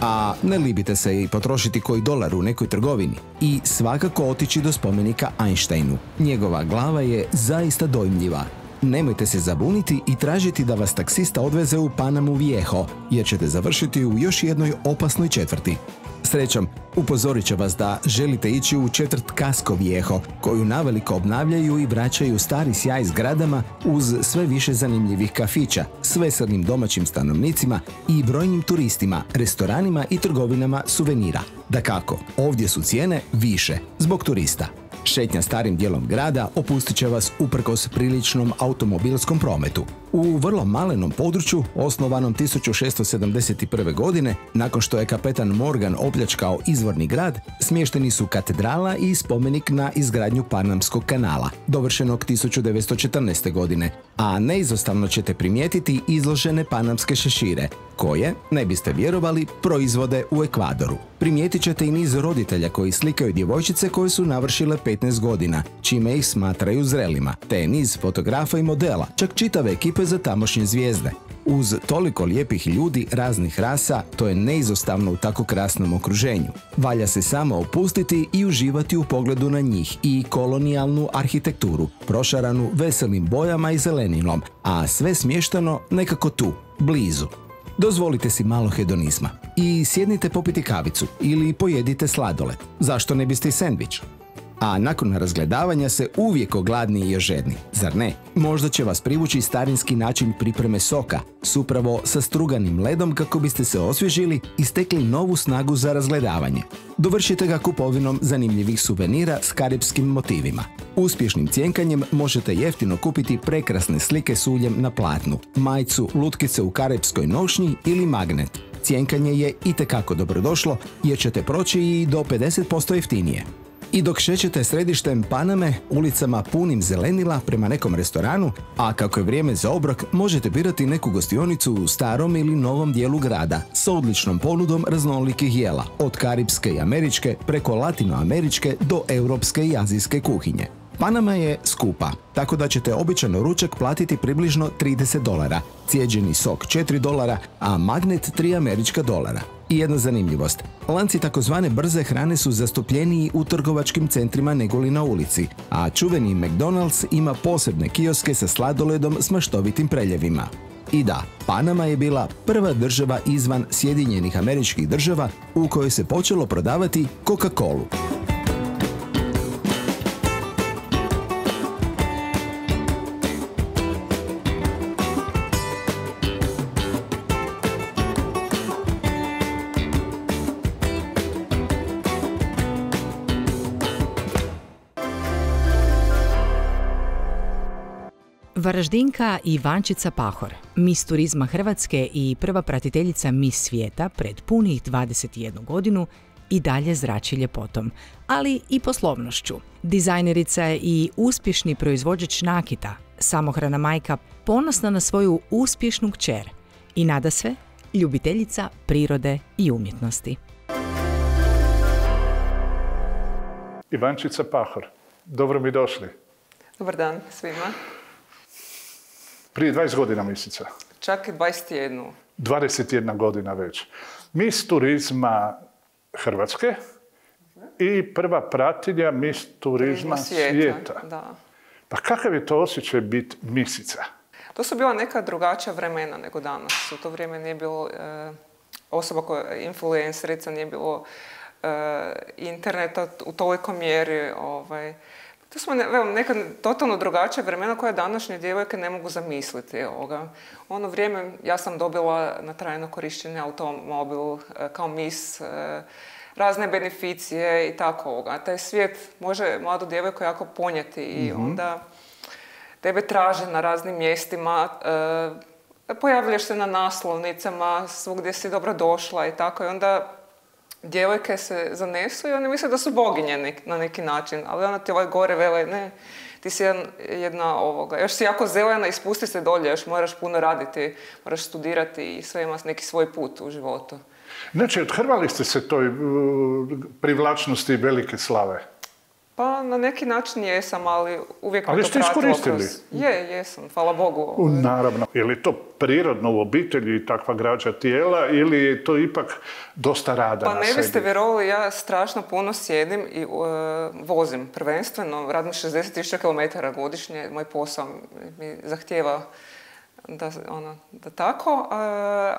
A ne libite se i potrošiti koji dolar u nekoj trgovini i svakako otići do spomenika Einsteinu. Njegova glava je zaista dojmljiva. Nemojte se zabuniti i tražiti da vas taksista odveze u Panamu Viejo, jer ćete završiti u još jednoj opasnoj četvrti. Srećom, upozorit će vas da želite ići u četvrt Kasko Viejo, koju naveliko obnavljaju i vraćaju stari sjaj zgradama uz sve više zanimljivih kafića, s veselnim domaćim stanovnicima i brojnim turistima, restoranima i trgovinama suvenira. Da kako, ovdje su cijene više, zbog turista. Šetnja starim dijelom grada opustit će vas uprkos priličnom automobilskom prometu. U vrlo malenom području, osnovanom 1671. godine, nakon što je kapetan Morgan opljačkao izvorni grad, smješteni su katedrala i spomenik na izgradnju Panamskog kanala, dovršenog 1914. godine, a neizostavno ćete primijetiti izložene panamske šešire, koje, ne biste vjerovali, proizvode u Ekvadoru. Primijetit ćete i niz roditelja koji slikaju djevojčice koje su navršile 15 godina, čime ih smatraju zrelima, te niz fotografa i modela, čak čitave ekipe za tamošnje zvijezde. Uz toliko lijepih ljudi raznih rasa, to je neizostavno u tako krasnom okruženju. Valja se samo opustiti i uživati u pogledu na njih i kolonijalnu arhitekturu, prošaranu veselim bojama i zeleninom, a sve smještano nekako tu, blizu. Dozvolite si malo hedonizma i sjednite popiti kavicu ili pojedite sladoled. Zašto ne biste i sendvič? A nakon razgledavanja se uvijek ogladni i ožedni, zar ne? Možda će vas privući starinski način pripreme soka, s upravo sa struganim ledom kako biste se osvježili i stekli novu snagu za razgledavanje. Dovršite ga kupovinom zanimljivih suvenira s karipskim motivima. Uspješnim cjenkanjem možete jeftino kupiti prekrasne slike s uljem na platnu, majcu, lutkice u karipskoj nošnji ili magnet. Cjenkanje je itekako dobrodošlo jer ćete proći i do 50% jeftinije. I dok šećete središtem Paname, ulicama punim zelenila prema nekom restoranu, a kako je vrijeme za obrok, možete birati neku gostionicu u starom ili novom dijelu grada s odličnom ponudom raznolikih jela, od karipske i američke preko latinoameričke do europske i azijske kuhinje. Panama je skupa, tako da ćete običan ručak platiti približno 30 dolara, cijeđeni sok 4 dolara, a magnet 3 američka dolara. I jedna zanimljivost. Lanci takozvane brze hrane su zastupljeniji u trgovačkim centrima nego li na ulici, a čuveni McDonald's ima posebne kioske sa sladoledom s maštovitim preljevima. I da, Panama je bila prva država izvan Sjedinjenih američkih država u kojoj se počelo prodavati Coca-Colu. Varaždinka Ivančica Pahor, mis turizma Hrvatske i prva pratiteljica mis svijeta pred punih 21 godinu i dalje zrači ljepotom, ali i poslovnošću. Dizajnerica je i uspješni proizvođač nakita, samohrana majka, ponosna na svoju uspješnu kćer i nada sve ljubiteljica prirode i umjetnosti. Ivančica Pahor. Dobro mi došli. Dobar dan svima. Prije 20 godina misica. Čak i 21. 21 godina već. Mis turizma Hrvatske i prva pratilja mis turizma svijeta. Da. Pa kakav je to osjećaj biti misica? To su bila neka drugačija vremena nego danas. U to vrijeme nije bilo e, osoba koja influencerica, nije bilo e, interneta u tolikoj mjeri. Ovaj. To smo ne, neka totalno drugačija vremena koja današnje djevojke ne mogu zamisliti. Ovoga. Ono vrijeme ja sam dobila na trajno korištenje automobil e, kao mis, razne beneficije i tako ovoga. Taj svijet može mladu djevojku jako ponijeti i mhm. onda tebe traže na raznim mjestima, e, pojavljaš se na naslovnicama, svugdje si dobro došla i tako i onda djevojke se zanesu i oni misle da su boginje na neki način, ali ona ti ovaj gore vele, ne, ti si jedna ovoga, još si jako zelena i spusti se dolje, još moraš puno raditi, moraš studirati i sve ima neki svoj put u životu. Znači, odhrvali ste se toj privlačnosti velike slave? Pa na neki način jesam, ali uvijek ali ste iskoristili? Je, jesam, hvala Bogu. U, naravno. Je li to prirodno u obitelji takva građa tijela ili je to ipak dosta rada Pa ne biste vjerovali, ja strašno puno sjedim i uh, vozim prvenstveno. Radim 60.000 km godišnje, moj posao mi zahtjeva da, ono, da tako, uh,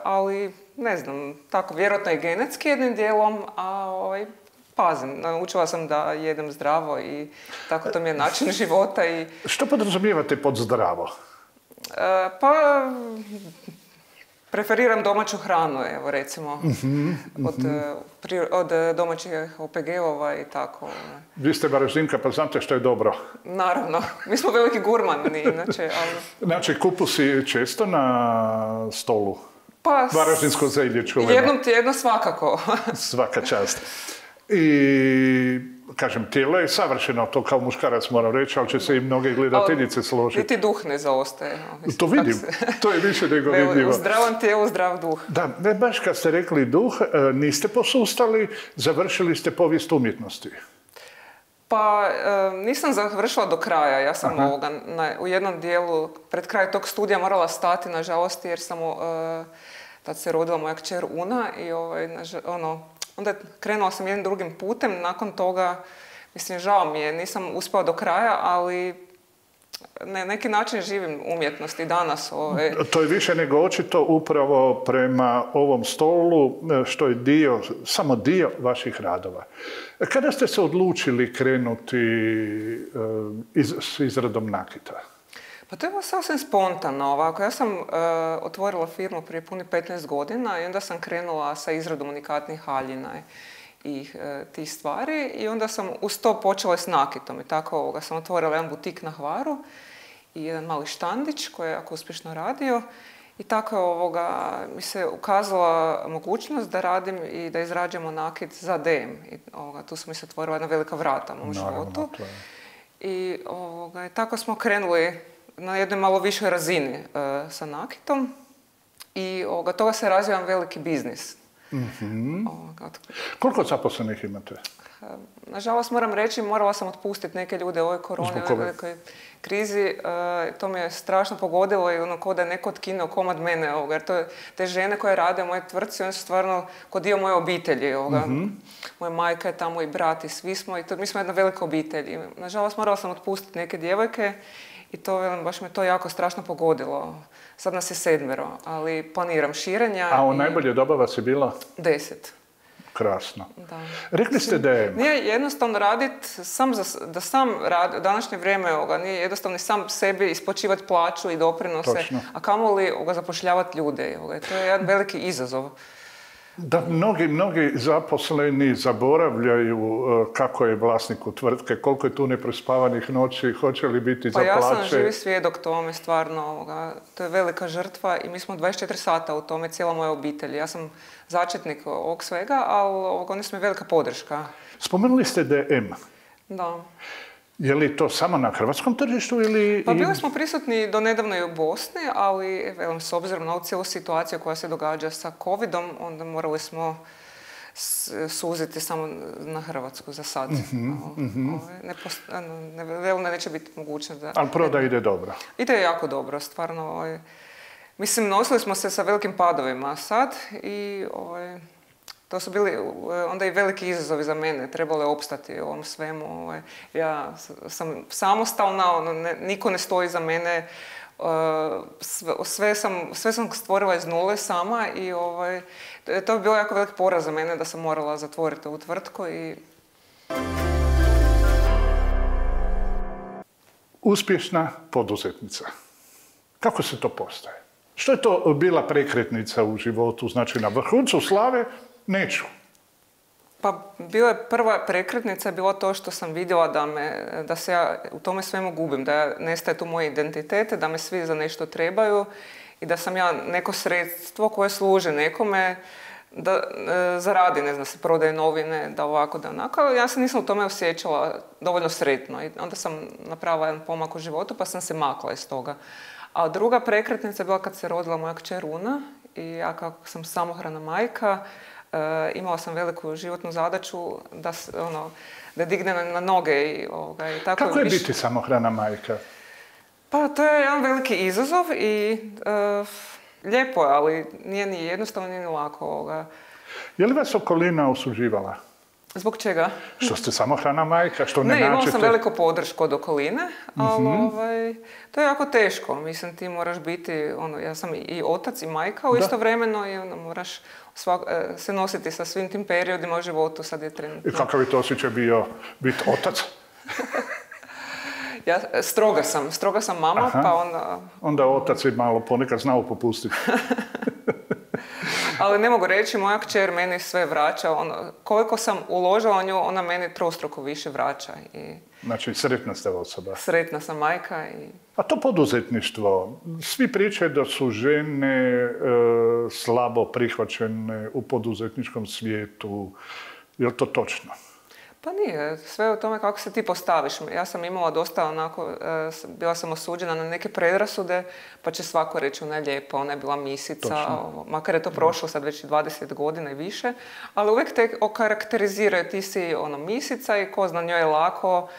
ali ne znam, tako vjerojatno i genetski jednim dijelom, a ovaj, pazim. Naučila sam da jedem zdravo i tako to mi je način života. I... Što podrazumijevate pod zdravo? E, pa, preferiram domaću hranu, evo recimo, mhm, od, mhm. Od domaćih OPG-ova i tako. Vi ste Varaždinka, pa znate što je dobro? Naravno, mi smo veliki gurmani, inače, ali... Znači, kupusi često na stolu? Pa, Varaždinsko zelje Jednom tjedno svakako. Svaka čast. I, kažem, tijelo je savršeno, to kao muškarac moram reći, ali će se i mnoge gledateljice složiti. Niti duh ne zaostaje. to vidim, to je više nego vidljivo. U zdravom tijelu, zdrav duh. Da, ne baš kad ste rekli duh, e, niste posustali, završili ste povijest umjetnosti. Pa e, nisam završila do kraja, ja sam ovoga, u jednom dijelu, pred kraj tog studija morala stati, nažalost, jer sam, uh, tad se rodila moja kćer Una i ovaj, ono, onda krenula sam jednim drugim putem, nakon toga, mislim, žao mi je, nisam uspela do kraja, ali na neki način živim umjetnost i danas. Ove... To je više nego očito upravo prema ovom stolu, što je dio, samo dio vaših radova. Kada ste se odlučili krenuti eh, s izradom nakita? Pa to je bilo sasvim spontano ovako. Ja sam uh, otvorila firmu prije puni 15 godina i onda sam krenula sa izradom unikatnih haljina i uh, tih stvari i onda sam uz to počela s nakitom i tako ovoga. sam otvorila jedan butik na Hvaru i jedan mali štandić koji je jako uspješno radio i tako je ovoga, mi se ukazala mogućnost da radim i da izrađujemo nakit za DM. I ovoga, tu su mi se otvorila jedna velika vrata u mom životu. I ovoga, tako smo krenuli na jednoj malo višoj razini e, sa nakitom i ovoga, toga se razvija veliki biznis. mm Koliko zaposlenih imate? Nažalost moram reći, morala sam otpustiti neke ljude u ovoj koroni, u velikoj krizi. E, to me je strašno pogodilo i ono kao da je neko otkinuo komad mene. Ovoga, jer to, te žene koje rade u mojoj tvrtci, one su stvarno kod dio moje obitelji. Ovoga. Mhm. Moja majka je tamo i brat i svi smo. I to, mi smo jedna velika obitelj. nažalost morala sam otpustiti neke djevojke i to, baš me to jako strašno pogodilo. Sad nas je sedmero, ali planiram širenja. A u najbolje doba vas je bilo? Deset. Krasno. Da. Rekli ste da je... Nije jednostavno raditi sam za, da sam radi, u današnje vrijeme ovoga, nije jednostavno sam sebi isplaćivati plaću i doprinose, Točno. a kamoli zapošljavati ljude. Ovoga. To je jedan veliki izazov. Da, mnogi, mnogi zaposleni zaboravljaju e, kako je vlasniku tvrtke, koliko je tu neprespavanih noći, hoće li biti pa za plaće. Pa ja sam živi svjedok tome, stvarno. Ovoga. To je velika žrtva i mi smo 24 sata u tome, cijela moja obitelj. Ja sam začetnik ovog svega, ali ovoga, oni su mi velika podrška. Spomenuli ste DM. Da. Je li to samo na hrvatskom tržištu ili... Pa bili smo prisutni do nedavno i u Bosni, ali s obzirom na ovu cijelu situaciju koja se događa sa covidom, onda morali smo suziti samo na Hrvatsku za sad. Mhm. Ne, ono, ne, neće biti mogućnost da... Ali proda ide dobro. Ide jako dobro, stvarno. Ovaj, mislim, nosili smo se sa velikim padovima sad i ovaj, to su bili onda i veliki izazovi za mene. Trebalo je opstati u ovom svemu. Ovaj. Ja sam samostalna, ono, niko ne stoji za mene. Sve, sam, sve sam stvorila iz nule sama i ovaj, to bi bilo jako velik poraz za mene da sam morala zatvoriti ovu tvrtku i Uspješna poduzetnica. Kako se to postaje? Što je to bila prekretnica u životu? Znači na vrhuncu slave neću. Pa bila je prva prekretnica je bilo to što sam vidjela da, me, da se ja u tome svemu gubim, da nestaje tu moje identitete, da me svi za nešto trebaju i da sam ja neko sredstvo koje služe nekome da e, zaradi, ne znam, se prodaje novine, da ovako, da onako. Ja se nisam u tome osjećala dovoljno sretno i onda sam napravila jedan pomak u životu pa sam se makla iz toga. A druga prekretnica je bila kad se rodila moja kćer Runa i ja kako sam samohrana majka, imala sam veliku životnu zadaću da, ono, da digne na, noge. I, ovoga, i tako Kako je biti samohrana majka? Pa to je jedan veliki izazov i e, lijepo je, ali nije ni jednostavno, nije ni lako. Ovoga. Je li vas okolina osuđivala? Zbog čega? Što ste samohrana majka, što ne, ne imala sam veliko podršku od okoline, ali mhm. ovaj, to je jako teško. Mislim, ti moraš biti, ono, ja sam i otac i majka u istovremeno i ono, moraš svak, e, se nositi sa svim tim periodima u životu. Sad je trenutno. I kakav je to osjećaj bio biti otac? ja stroga sam, stroga sam mama, pa onda... Onda otac je malo ponekad znao popustiti. Ali ne mogu reći, moja kćer meni sve vraća. Ono, koliko sam uložila nju, ona meni trostruko više vraća. I... Znači, sretna ste osoba. Sretna sam majka. I... A to poduzetništvo, svi pričaju da su žene e, slabo prihvaćene u poduzetničkom svijetu. Je li to točno? Pa nije, sve je u tome kako se ti postaviš. Ja sam imala dosta onako, e, bila sam osuđena na neke predrasude, pa će svako reći ona je lijepa, ona je bila misica, makar je to prošlo sad već 20 godina i više, ali uvijek te okarakteriziraju, ti si ono misica i ko zna njoj je lako,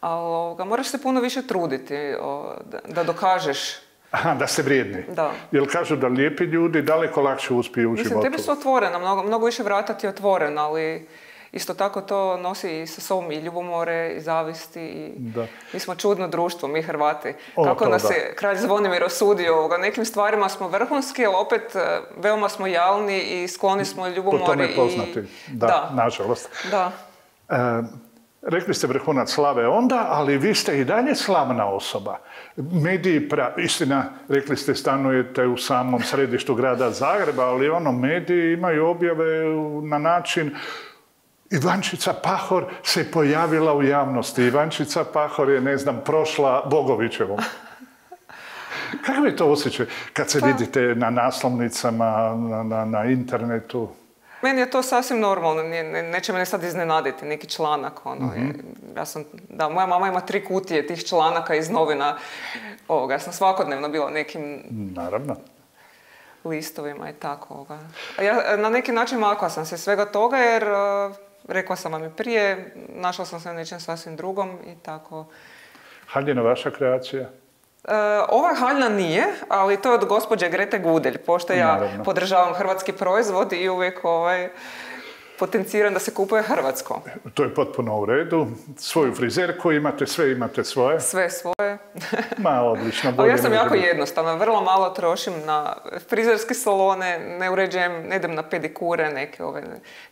ali moraš se puno više truditi da, dokažeš Aha, da ste vrijedni. Da. Jel kažu da lijepi ljudi daleko lakše uspiju u Mislim, životu? Mislim, tebi su otvorena, mnogo, mnogo više vrata ti je otvoren, ali isto tako to nosi sa sobom i ljubomore i zavisti. I Mi smo čudno društvo, mi Hrvati. Kako nas je kralj Zvonimir osudio, nekim stvarima smo vrhunski, ali opet e, veoma smo jalni i skloni smo ljubomori. Po tome poznati, da, nažalost. Da. E, rekli ste vrhunac slave onda, ali vi ste i dalje slavna osoba. Mediji, istina, rekli ste stanujete u samom središtu grada Zagreba, ali ono, mediji imaju objave na način Ivančica Pahor se pojavila u javnosti. Ivančica Pahor je, ne znam, prošla Bogovićevom. Kako je to osjećaj kad se pa- vidite na naslovnicama, na, na, internetu? Meni je to sasvim normalno, neće me sad iznenaditi neki članak. Ono, mhm. ja sam, da, moja mama ima tri kutije tih članaka iz novina. Ovoga, ja sam svakodnevno bila nekim... Naravno listovima i tako. Ja na neki način makla sam se svega toga jer rekla sam vam i prije, našla sam se na nečem sasvim drugom i tako. Haljina vaša kreacija? E, ova haljna nije, ali to je od gospođe Grete Gudelj, pošto ja podržavam hrvatski proizvod i uvijek ovaj, potenciran da se kupuje hrvatsko. To je potpuno u redu. Svoju frizerku imate, sve imate svoje? Sve svoje. Ma, odlično. Ali ja sam jako jednostavna. Vrlo malo trošim na frizerske salone, ne uređujem, ne idem na pedikure, neke ove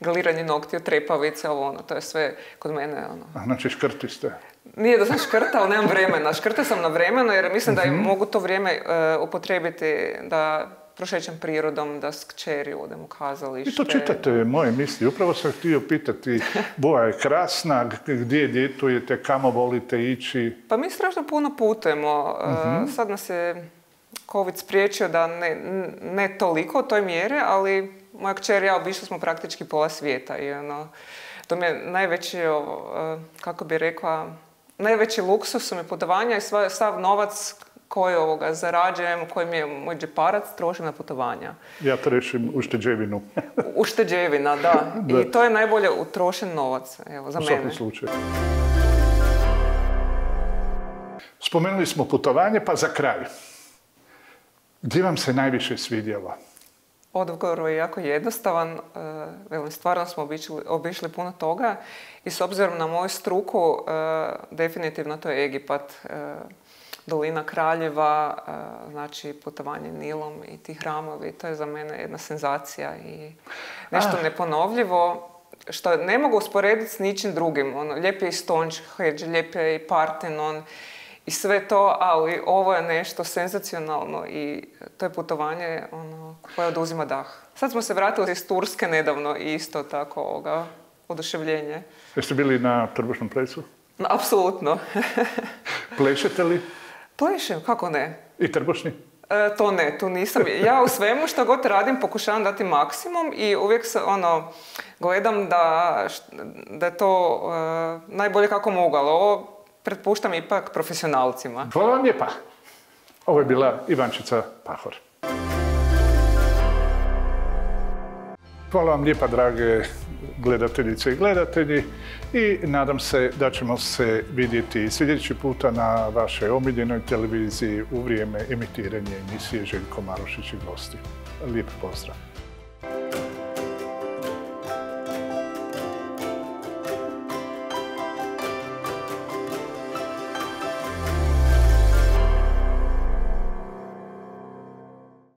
galiranje nokti, trepavice, ovo ono, to je sve kod mene. Ono. znači škrti ste? Nije da sam škrta, ali nemam vremena. Škrta sam na vremenu jer mislim da mhm. mogu to vrijeme uh, upotrebiti da prošećem prirodom, da s kćeri odem u kazalište. I to čitate moje misli. Upravo sam htio pitati, boja je krasna, gdje djetujete, kamo volite ići? Pa mi strašno puno putujemo. uh Sad nas je COVID spriječio da ne, ne toliko u toj mjeri, ali moja kćer i ja obišli smo praktički pola svijeta. I ono, to mi je najveći, kako bi rekla, najveći luksus su mi putovanja i sav novac koji ovoga zarađujem, koji mi je moj džeparac, trošim na putovanja. Ja trošim ušteđevinu. ušteđevina, da. I to je najbolje utrošen novac, evo, za U mene. svakom slučaju. Spomenuli smo putovanje, pa za kraj. Gdje vam se najviše svidjelo? Odgovor je jako jednostavan. E, Velim, stvarno smo obišli, obišli puno toga i s obzirom na moju struku, e, definitivno to je Egipat. E, Dolina Kraljeva, znači putovanje Nilom i ti hramovi, to je za mene jedna senzacija i nešto Ah. neponovljivo što ne mogu usporediti s ničim drugim. Ono, lijep je i Stonehenge, lijep je i Partenon i sve to, ali ovo je nešto senzacionalno i to je putovanje ono, koje oduzima dah. Sad smo se vratili iz Turske nedavno i isto tako ovoga, oduševljenje. Jeste bili na trbušnom plesu? Apsolutno. Plešete li? Plešem, kako ne? I trbušni? E, to ne, tu nisam. Ja u svemu što god radim pokušavam dati maksimum i uvijek se, ono, gledam da, da je to e, najbolje kako mogu, ali ovo pretpuštam ipak profesionalcima. Hvala vam lijepa. Ovo je bila Ivančica Pahor. Hvala vam lijepa, drage gledateljice i gledatelji i nadam se da ćemo se vidjeti sljedeći puta na vašoj omiljenoj televiziji u vrijeme emitiranja emisije Željko Marušić i gosti. Lijep pozdrav.